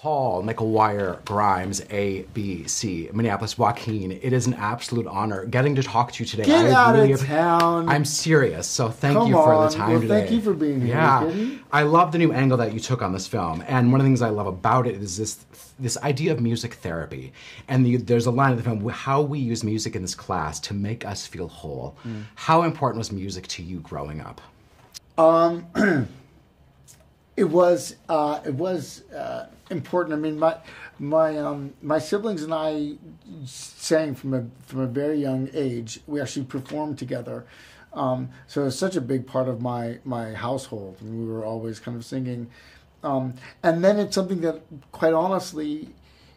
Paul McGuire Grimes, ABC, Minneapolis Joaquin. It is an absolute honor getting to talk to you today. Get I out really of town. I'm serious. So thank Come you for on. the time Well, today. thank you for being here. Yeah, I love the new angle that you took on this film, and one of the things I love about it is this this idea of music therapy. And the, there's a line in the film how we use music in this class to make us feel whole. Mm. How important was music to you growing up? it was uh, it was uh, important. I mean, my my um, my siblings and I sang from a from a very young age. We actually performed together, um, so it's such a big part of my my household. we were always kind of singing, um, and then it's something that, quite honestly,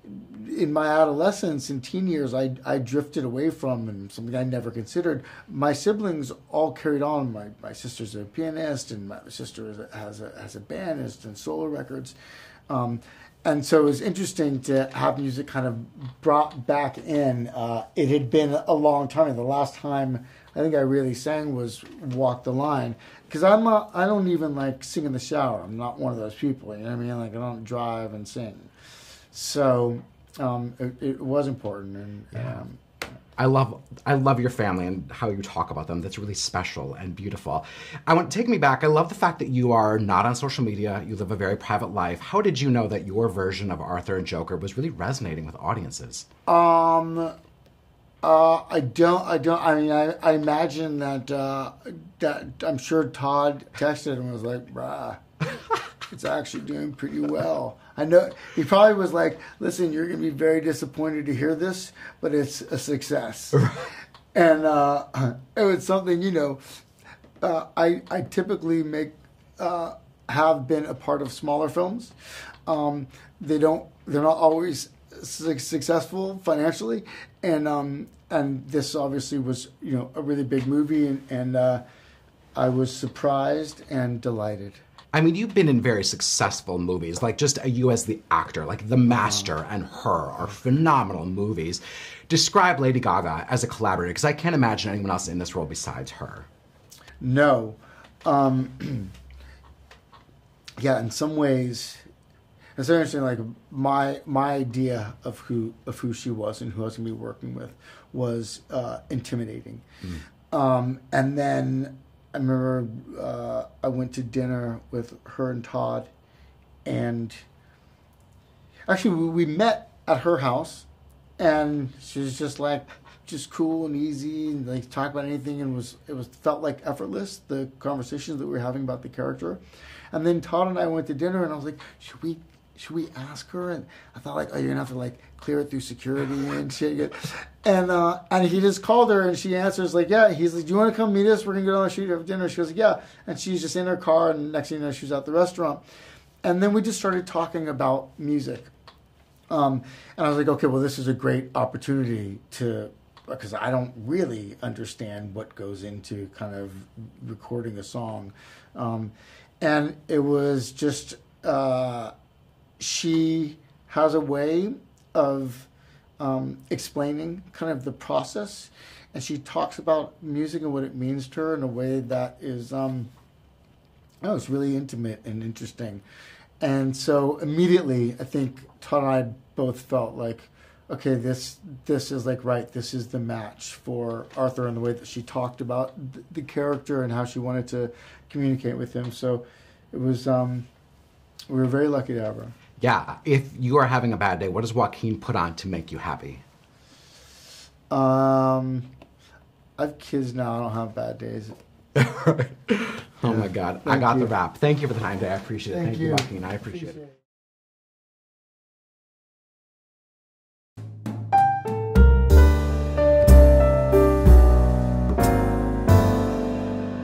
in my adolescence and teen years, I, I drifted away from and something I never considered. My siblings all carried on. My, my sister's a pianist, and my sister is a, has a has a band and done solo records. Um, and so it was interesting to have music kind of brought back in. Uh, it had been a long time. The last time I think I really sang was "Walk the Line" because I'm I don't even like sing in the shower. I'm not one of those people. You know what I mean? Like I don't drive and sing. So um, it, it was important, and um, I love I love your family and how you talk about them. That's really special and beautiful. I want to take me back. I love the fact that you are not on social media. You live a very private life. How did you know that your version of Arthur and Joker was really resonating with audiences? um, uh, I don't, I don't. I mean, I, I imagine that uh, that I'm sure Todd texted and was like, "Bruh, it's actually doing pretty well." I know he probably was like, "Listen, you're gonna be very disappointed to hear this, but it's a success." and uh, it was something, you know. Uh, I I typically make uh, have been a part of smaller films. Um, they don't. They're not always su- successful financially, and um, and this obviously was you know a really big movie, and, and uh, I was surprised and delighted. I mean, you've been in very successful movies, like just you as the actor, like The Master and Her are phenomenal movies. Describe Lady Gaga as a collaborator, because I can't imagine anyone else in this role besides her. No. Um, yeah, in some ways, it's interesting. Like my my idea of who of who she was and who I was gonna be working with was uh, intimidating. Um, and then I remember uh, I went to dinner with her and Todd, and actually we, we met at her house, and she was just like just cool and easy and like talk about anything and was it was felt like effortless the conversations that we were having about the character. And then todd and i went to dinner and i was like should we should we ask her? And i thought like oh you're gonna have to like clear it through security and shit. And uh and he just called her and she answers like yeah he's like do you want to come meet us? We're gonna go down the street have dinner. She goes yeah. And she's just in her car and next thing you know she's at the restaurant. And then we just started talking about music. Um, and I was like, okay, well, this is a great opportunity to, because I don't really understand what goes into kind of recording a song. Um, and it was just, uh, she has a way of um, explaining kind of the process. And she talks about music and what it means to her in a way that is, um, oh, it's really intimate and interesting. And so immediately, I think Todd and I both felt like, okay, this this is like right. This is the match for Arthur and the way that she talked about th- the character and how she wanted to communicate with him. So it was um, we were very lucky to have her. Yeah, if you are having a bad day, what does Joaquin put on to make you happy? Um, I have kids now. I don't have bad days. oh my God, I Thank got the you. wrap. Thank you for the time today. I appreciate it. Thank Thank you. Joaquin. I appreciate it. Appreciate it.